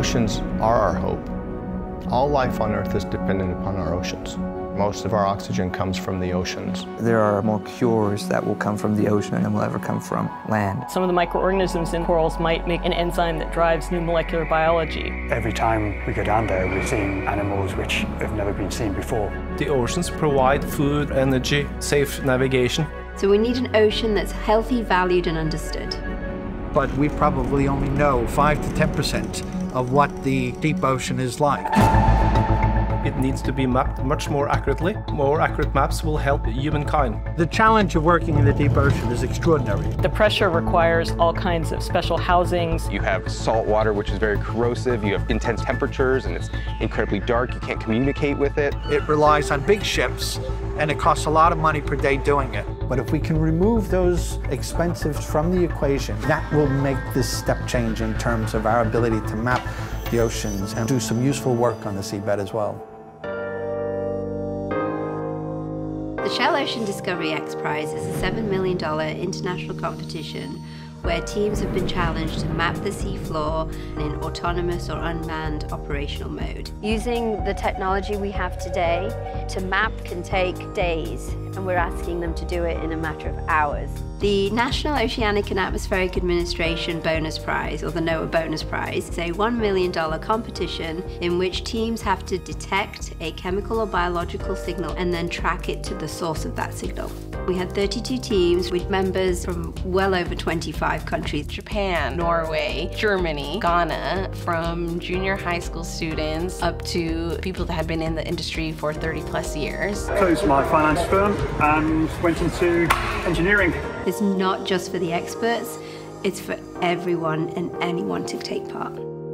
oceans are our hope. All life on Earth is dependent upon our oceans. Most of our oxygen comes from the oceans. There are more cures that will come from the ocean than will ever come from land. Some of the microorganisms in corals might make an enzyme that drives new molecular biology. Every time we go down there, we're seeing animals which have never been seen before. The oceans provide food, energy, safe navigation. So we need an ocean that's healthy, valued, and understood. But we probably only know 5 to 10% of what the deep ocean is like. It needs to be mapped much more accurately. More accurate maps will help humankind. The challenge of working in the deep ocean is extraordinary. The pressure requires all kinds of special housings. You have salt water, which is very corrosive. You have intense temperatures, and it's incredibly dark. You can't communicate with it. It relies on big ships, and it costs a lot of money per day doing it. But if we can remove those expensives from the equation, that will make this step change in terms of our ability to map the oceans and do some useful work on the seabed as well. The Shell Ocean Discovery X Prize is a $7 million international competition where teams have been challenged to map the seafloor in autonomous or unmanned operational mode. Using the technology we have today, to map can take days, and we're asking them to do it in a matter of hours. The National Oceanic and Atmospheric Administration Bonus Prize, or the NOAA Bonus Prize, is a $1 million competition in which teams have to detect a chemical or biological signal and then track it to the source of that signal. We had 32 teams with members from well over 25 countries. Japan, Norway, Germany, Ghana, from junior high school students up to people that had been in the industry for 30 plus years. Closed my finance firm and went into engineering. It's not just for the experts, it's for everyone and anyone to take part.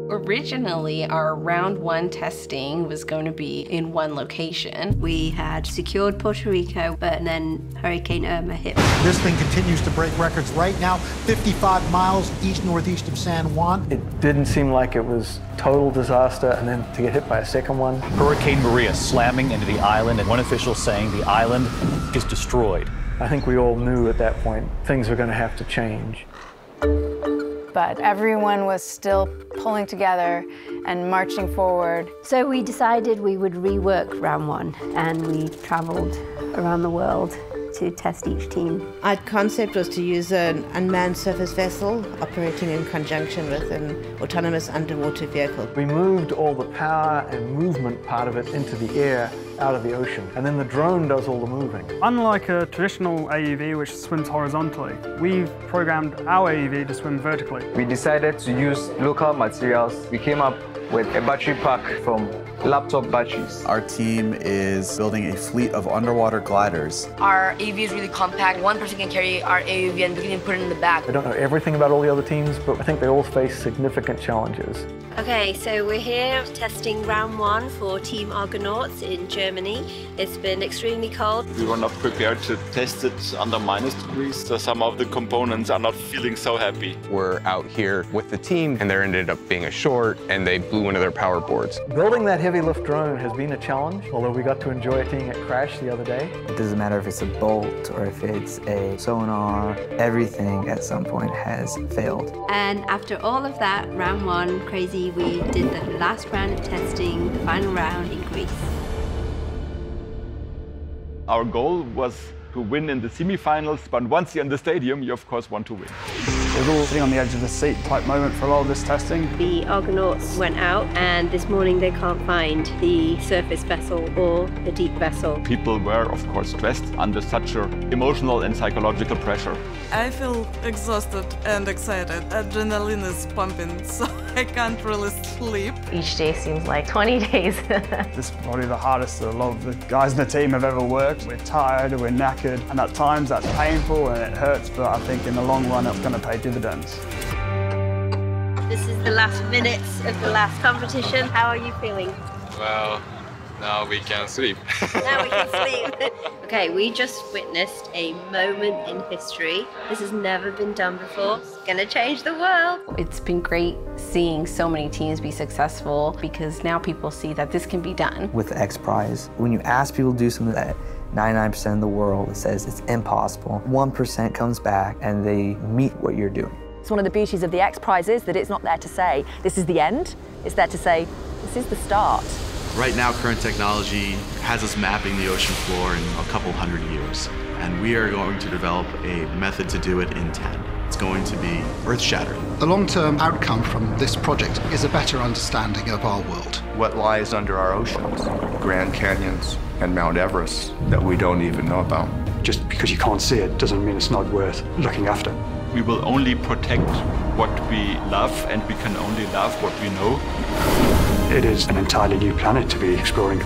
Originally, our round one testing was going to be in one location. We had secured Puerto Rico, but then Hurricane Irma hit. This thing continues to break records right now, 55 miles east northeast of San Juan. It didn't seem like it was total disaster, and then to get hit by a second one. Hurricane Maria slamming into the island, and one official saying the island is destroyed. I think we all knew at that point things were going to have to change but everyone was still pulling together and marching forward. So we decided we would rework round one and we traveled around the world to test each team. Our concept was to use an unmanned surface vessel operating in conjunction with an autonomous underwater vehicle. We moved all the power and movement part of it into the air out of the ocean, and then the drone does all the moving. Unlike a traditional AUV which swims horizontally, we've programmed our AUV to swim vertically. We decided to use local materials. We came up with a battery pack from laptop batteries. Our team is building a fleet of underwater gliders. Our AUV is really compact. One person can carry our AUV and we can put it in the back. I don't know everything about all the other teams, but I think they all face significant challenges. Okay, so we're here testing round one for Team Argonauts in Germany. It's been extremely cold. We were not prepared to test it under minus degrees, so some of the components are not feeling so happy. We're out here with the team, and there ended up being a short, and they blew one of their power boards. Building that heavy lift drone has been a challenge, although we got to enjoy seeing it crash the other day. It doesn't matter if it's a bolt or if it's a sonar, everything at some point has failed. And after all of that, round one, crazy we did the last round of testing, the final round in Greece. Our goal was to win in the semi-finals, but once you're in the stadium, you of course want to win. It was all sitting on the edge of the seat type moment for a lot of this testing. The Argonauts went out and this morning they can't find the surface vessel or the deep vessel. People were of course stressed under such a emotional and psychological pressure. I feel exhausted and excited. Adrenaline is pumping, so I can't really sleep. Each day seems like 20 days. this is probably the hardest that a lot of the guys in the team have ever worked. We're tired, we're knackered, and at times that's painful and it hurts, but I think in the long run it's going to pay dividends. This is the last minutes of the last competition. How are you feeling? Well, now we can sleep. now we can sleep. okay, we just witnessed a moment in history. This has never been done before. It's gonna change the world. It's been great seeing so many teams be successful because now people see that this can be done. With the X Prize, when you ask people to do something that 99% of the world says it's impossible, 1% comes back and they meet what you're doing. It's one of the beauties of the X Prize is that it's not there to say, this is the end. It's there to say, this is the start. Right now, current technology has us mapping the ocean floor in a couple hundred years. And we are going to develop a method to do it in 10. It's going to be earth shattering. The long term outcome from this project is a better understanding of our world. What lies under our oceans, Grand Canyons and Mount Everest, that we don't even know about. Just because you can't see it doesn't mean it's not worth looking after. We will only protect what we love, and we can only love what we know. It is an entirely new planet to be exploring.